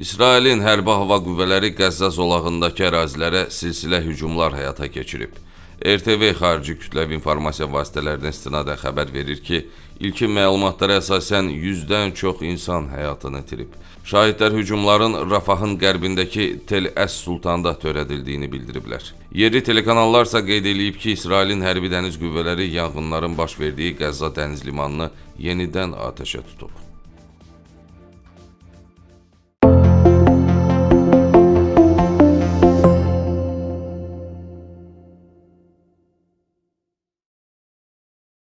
İsrailin hərbi hava qüvvələri Qəzza zolağındakı ərazilərə silsilə hücumlar həyata keçirib. RTV xarici kütləvi informasiya vasitələrinə istinadən xəbər verir ki, ilkin məlumatlara əsasən 100-dən çox insan həyatını itirib. Şahidlər hücumların Rafahın qərbindəki Tel-Əs Sultanda törədildiyini bildiriblər. Yerli telekanallar isə qeyd edib ki, İsrailin hərbi dəniz qüvvələri yanğınların baş verdiyi Qəzza dəniz limanını yenidən atəşə tutub.